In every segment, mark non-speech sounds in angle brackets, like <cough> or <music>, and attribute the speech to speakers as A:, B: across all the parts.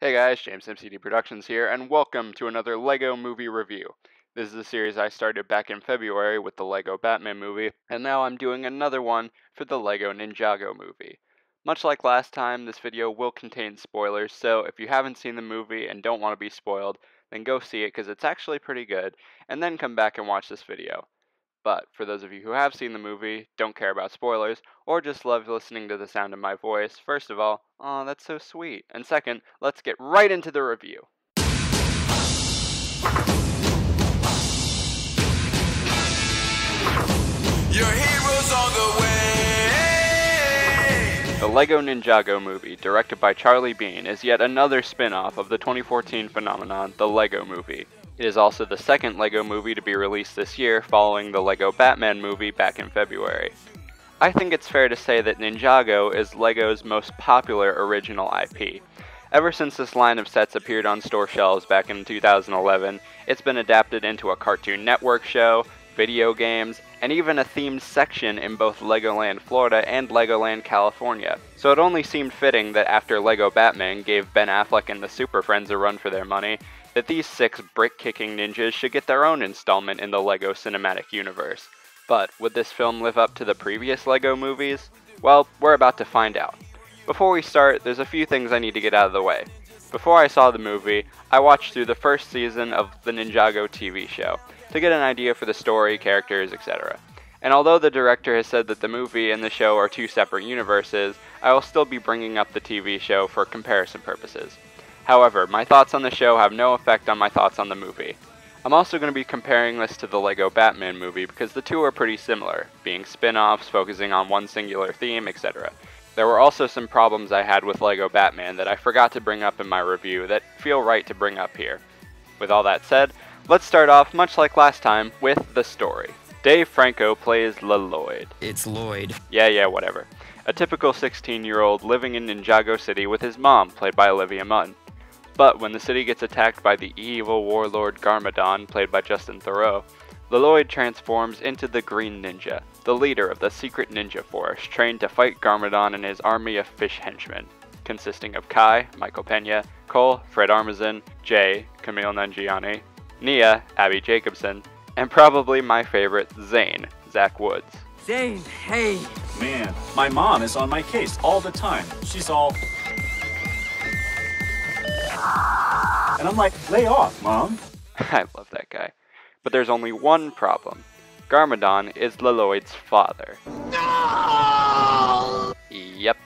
A: Hey guys, James MCD Productions here, and welcome to another LEGO movie review. This is a series I started back in February with the LEGO Batman movie, and now I'm doing another one for the LEGO Ninjago movie. Much like last time, this video will contain spoilers, so if you haven't seen the movie and don't want to be spoiled, then go see it because it's actually pretty good, and then come back and watch this video. But for those of you who have seen the movie, don't care about spoilers, or just love listening to the sound of my voice, first of all, oh, that's so sweet. And second, let's get right into the review.
B: Your heroes on the way.
A: The LEGO Ninjago movie, directed by Charlie Bean, is yet another spin off of the 2014 phenomenon, the LEGO movie. It is also the second LEGO movie to be released this year, following the LEGO Batman movie back in February. I think it's fair to say that Ninjago is LEGO's most popular original IP. Ever since this line of sets appeared on store shelves back in 2011, it's been adapted into a Cartoon Network show, video games, and even a themed section in both Legoland Florida and Legoland California. So it only seemed fitting that after LEGO Batman gave Ben Affleck and the Super Friends a run for their money, that these six brick kicking ninjas should get their own installment in the LEGO cinematic universe. But would this film live up to the previous LEGO movies? Well, we're about to find out. Before we start, there's a few things I need to get out of the way. Before I saw the movie, I watched through the first season of the Ninjago TV show to get an idea for the story, characters, etc. And although the director has said that the movie and the show are two separate universes, I will still be bringing up the TV show for comparison purposes. However, my thoughts on the show have no effect on my thoughts on the movie. I'm also going to be comparing this to the LEGO Batman movie because the two are pretty similar, being spin offs, focusing on one singular theme, etc. There were also some problems I had with LEGO Batman that I forgot to bring up in my review that feel right to bring up here. With all that said, let's start off, much like last time, with the story. Dave Franco plays Lloyd.
C: It's Lloyd.
A: Yeah, yeah, whatever. A typical 16 year old living in Ninjago City with his mom, played by Olivia Munn. But when the city gets attacked by the evil warlord Garmadon, played by Justin Theroux, Leloid transforms into the Green Ninja, the leader of the secret ninja force trained to fight Garmadon and his army of fish henchmen, consisting of Kai, Michael Pena, Cole, Fred Armisen, Jay, Kumail Nanjiani, Nya, Abbi Jacobson, and probably my favorite, Zane, Zach Woods.
D: Zane, hey.
E: Man, my mom is on my case all the time. She's all. And I'm like, lay off, mom. <laughs>
A: I love that guy. But there's only one problem. Garmadon is Leloid's father. Yep.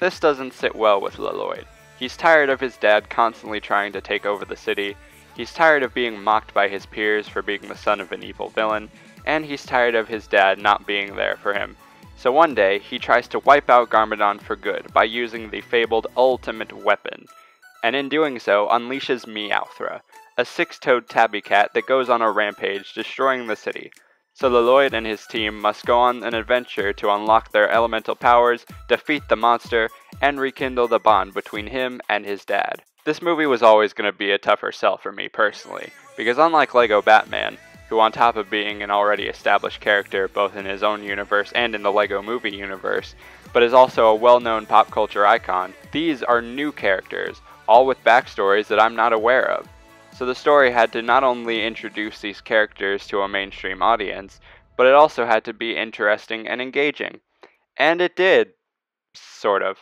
A: This doesn't sit well with Leloid. He's tired of his dad constantly trying to take over the city, he's tired of being mocked by his peers for being the son of an evil villain, and he's tired of his dad not being there for him. So one day, he tries to wipe out Garmadon for good by using the fabled ultimate weapon, and in doing so unleashes Meowthra, a six-toed tabby cat that goes on a rampage destroying the city. So Leloid and his team must go on an adventure to unlock their elemental powers, defeat the monster, and rekindle the bond between him and his dad. This movie was always going to be a tougher sell for me personally, because unlike LEGO Batman, who on top of being an already established character both in his own universe and in the LEGO movie universe, but is also a well-known pop culture icon, these are new characters all with backstories that I'm not aware of. So the story had to not only introduce these characters to a mainstream audience, but it also had to be interesting and engaging. And it did. Sort of.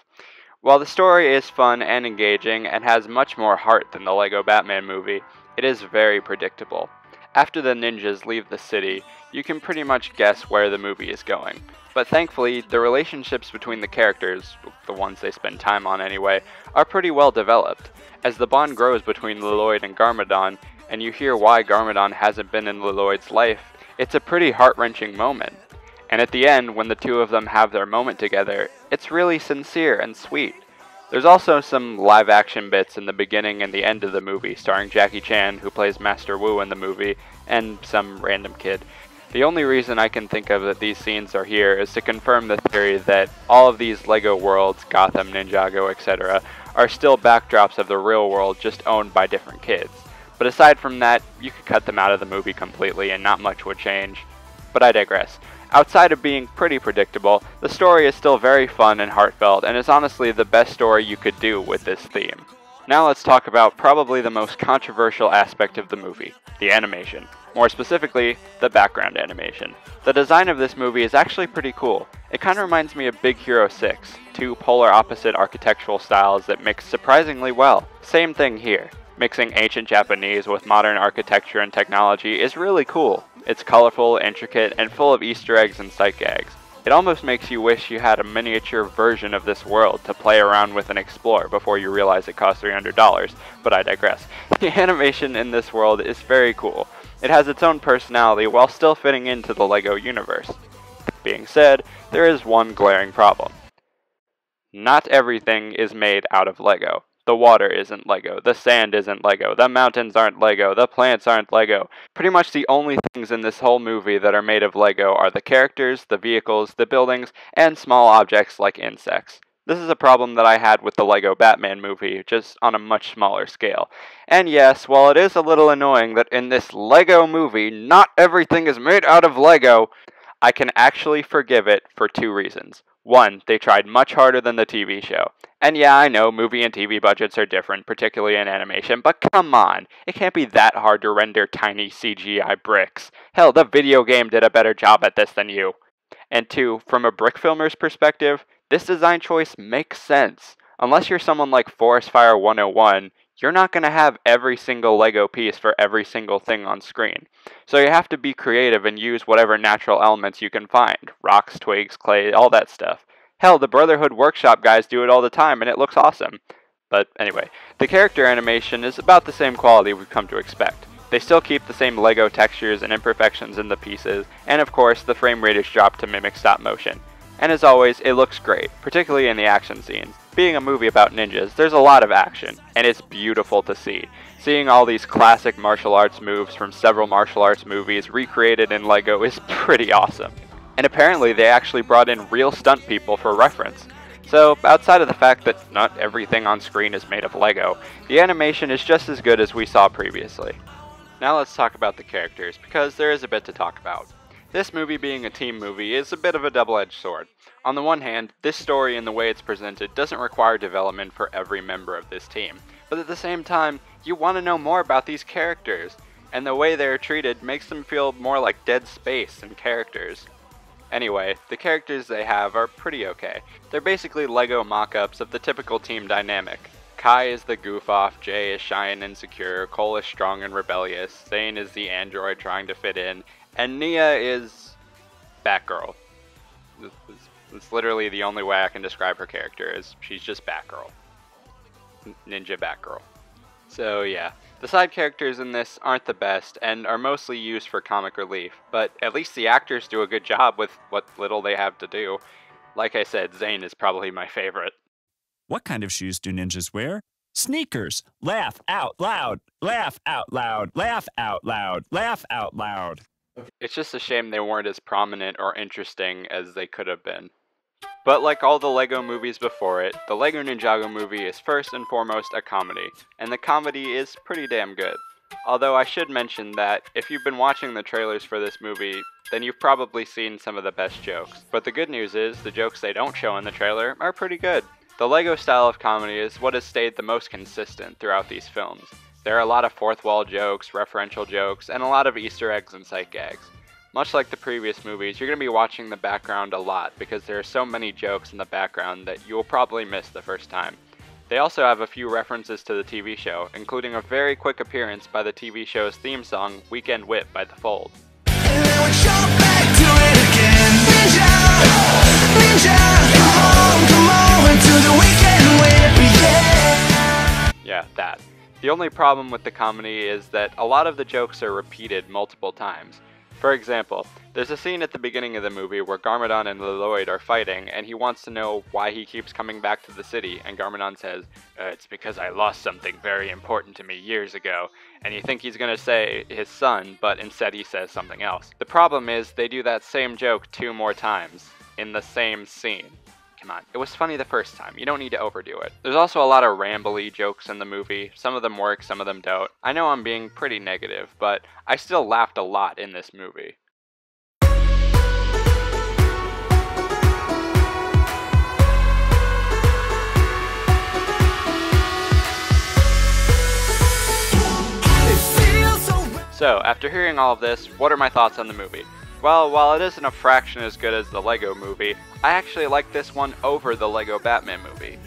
A: While the story is fun and engaging and has much more heart than the LEGO Batman movie, it is very predictable. After the ninjas leave the city, you can pretty much guess where the movie is going. But thankfully, the relationships between the characters, the ones they spend time on anyway, are pretty well developed. As the bond grows between Leloid and Garmadon, and you hear why Garmadon hasn't been in Leloid's life, it's a pretty heart-wrenching moment. And at the end, when the two of them have their moment together, it's really sincere and sweet. There's also some live action bits in the beginning and the end of the movie, starring Jackie Chan, who plays Master Wu in the movie, and some random kid. The only reason I can think of that these scenes are here is to confirm the theory that all of these LEGO worlds, Gotham, Ninjago, etc., are still backdrops of the real world just owned by different kids. But aside from that, you could cut them out of the movie completely and not much would change. But I digress. Outside of being pretty predictable, the story is still very fun and heartfelt and is honestly the best story you could do with this theme. Now let's talk about probably the most controversial aspect of the movie the animation. More specifically, the background animation. The design of this movie is actually pretty cool. It kind of reminds me of Big Hero 6, two polar opposite architectural styles that mix surprisingly well. Same thing here. Mixing ancient Japanese with modern architecture and technology is really cool. It's colorful, intricate, and full of Easter eggs and sight gags. It almost makes you wish you had a miniature version of this world to play around with and explore before you realize it costs $300, but I digress. <laughs> The animation in this world is very cool. It has its own personality while still fitting into the LEGO universe. Being said, there is one glaring problem. Not everything is made out of LEGO. The water isn't Lego. The sand isn't Lego. The mountains aren't Lego. The plants aren't Lego. Pretty much the only things in this whole movie that are made of Lego are the characters, the vehicles, the buildings, and small objects like insects. This is a problem that I had with the Lego Batman movie, just on a much smaller scale. And yes, while it is a little annoying that in this Lego movie not everything is made out of Lego, I can actually forgive it for two reasons. One, they tried much harder than the TV show. And yeah, I know movie and TV budgets are different, particularly in animation, but come on, it can't be that hard to render tiny CGI bricks. Hell, the video game did a better job at this than you. And two, from a brick filmer's perspective, this design choice makes sense. Unless you're someone like Forrestfire101, you're not going to have every single Lego piece for every single thing on screen. So you have to be creative and use whatever natural elements you can find rocks, twigs, clay, all that stuff. Hell, the Brotherhood Workshop guys do it all the time and it looks awesome. But anyway, the character animation is about the same quality we've come to expect. They still keep the same LEGO textures and imperfections in the pieces, and of course, the frame rate is dropped to mimic stop motion. And as always, it looks great, particularly in the action scenes. Being a movie about ninjas, there's a lot of action, and it's beautiful to see. Seeing all these classic martial arts moves from several martial arts movies recreated in LEGO is <laughs> pretty awesome. And apparently they actually brought in real stunt people for reference. So, outside of the fact that not everything on screen is made of LEGO, the animation is just as good as we saw previously. Now let's talk about the characters, because there is a bit to talk about. This movie being a team movie is a bit of a double-edged sword. On the one hand, this story and the way it's presented doesn't require development for every member of this team, but at the same time, you want to know more about these characters, and the way they're treated makes them feel more like dead space than characters. Anyway, the characters they have are pretty okay. They're basically LEGO mock-ups of the typical team dynamic. Kai is the goof-off, Jay is shy and insecure, Cole is strong and rebellious, Zane is the android trying to fit in, and Nya is Batgirl. It's literally the only way I can describe her character is she's just Batgirl. Ninja Batgirl. So yeah, the side characters in this aren't the best and are mostly used for comic relief, but at least the actors do a good job with what little they have to do. Like I said, Zane is probably my favorite.
E: What kind of shoes do ninjas wear? Sneakers. Laugh out loud. Laugh out loud. Laugh out loud. Laugh out loud.
A: It's just a shame they weren't as prominent or interesting as they could have been. But like all the LEGO movies before it, the LEGO Ninjago movie is first and foremost a comedy, and the comedy is pretty damn good. Although I should mention that if you've been watching the trailers for this movie, then you've probably seen some of the best jokes. But the good news is, the jokes they don't show in the trailer are pretty good. The LEGO style of comedy is what has stayed the most consistent throughout these films. There are a lot of fourth wall jokes, referential jokes, and a lot of Easter eggs and sight gags. Much like the previous movies, you're going to be watching the background a lot because there are so many jokes in the background that you will probably miss the first time. They also have a few references to the TV show, including a very quick appearance by the TV show's theme song, Weekend Whip by The Fold. Yeah, that. The only problem with the comedy is that a lot of the jokes are repeated multiple times. For example, there's a scene at the beginning of the movie where Garmadon and Lloyd are fighting, and he wants to know why he keeps coming back to the city, and Garmadon says, uh, It's because I lost something very important to me years ago. And you think he's gonna say his son, but instead he says something else. The problem is, they do that same joke two more times in the same scene. It was funny the first time. You don't need to overdo it. There's also a lot of rambly jokes in the movie. Some of them work, some of them don't. I know I'm being pretty negative, but I still laughed a lot in this movie. So, after hearing all of this, what are my thoughts on the movie? Well, while it isn't a fraction as good as the Lego movie, I actually like this one over the Lego Batman movie.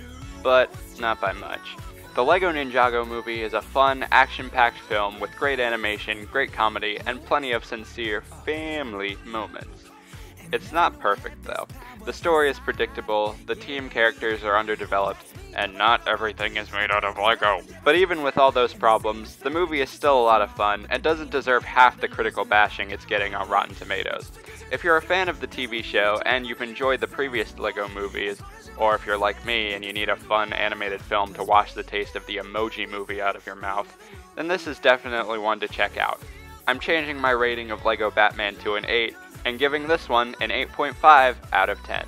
A: But not by much. The Lego Ninjago movie is a fun, action packed film with great animation, great comedy, and plenty of sincere family moments. It's not perfect though. The story is predictable, the team characters are underdeveloped, and not everything is made out of Lego. But even with all those problems, the movie is still a lot of fun and doesn't deserve half the critical bashing it's getting on Rotten Tomatoes. If you're a fan of the TV show and you've enjoyed the previous Lego movies, or if you're like me and you need a fun animated film to wash the taste of the emoji movie out of your mouth, then this is definitely one to check out. I'm changing my rating of Lego Batman to an 8 and giving this one an 8.5 out of 10.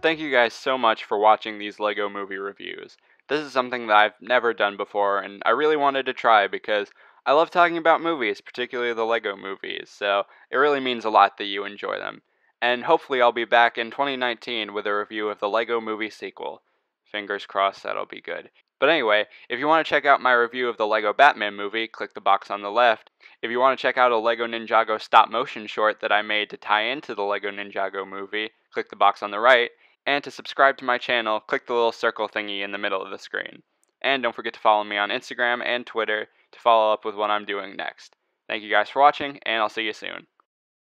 A: Thank you guys so much for watching these LEGO movie reviews. This is something that I've never done before, and I really wanted to try because I love talking about movies, particularly the LEGO movies, so it really means a lot that you enjoy them. And hopefully I'll be back in 2019 with a review of the LEGO movie sequel. Fingers crossed that'll be good. But anyway, if you want to check out my review of the LEGO Batman movie, click the box on the left. If you want to check out a LEGO Ninjago stop motion short that I made to tie into the LEGO Ninjago movie, click the box on the right. And to subscribe to my channel, click the little circle thingy in the middle of the screen. And don't forget to follow me on Instagram and Twitter to follow up with what I'm doing next. Thank you guys for watching, and I'll see you soon.